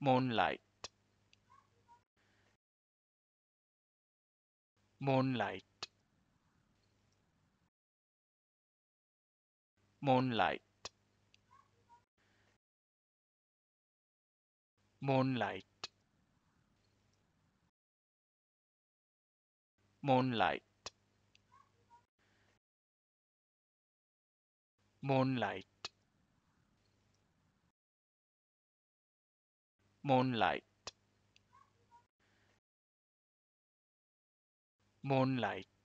moonlight. Moonlight. Moonlight. Moonlight. Moonlight. Moonlight moonlight. Moonlight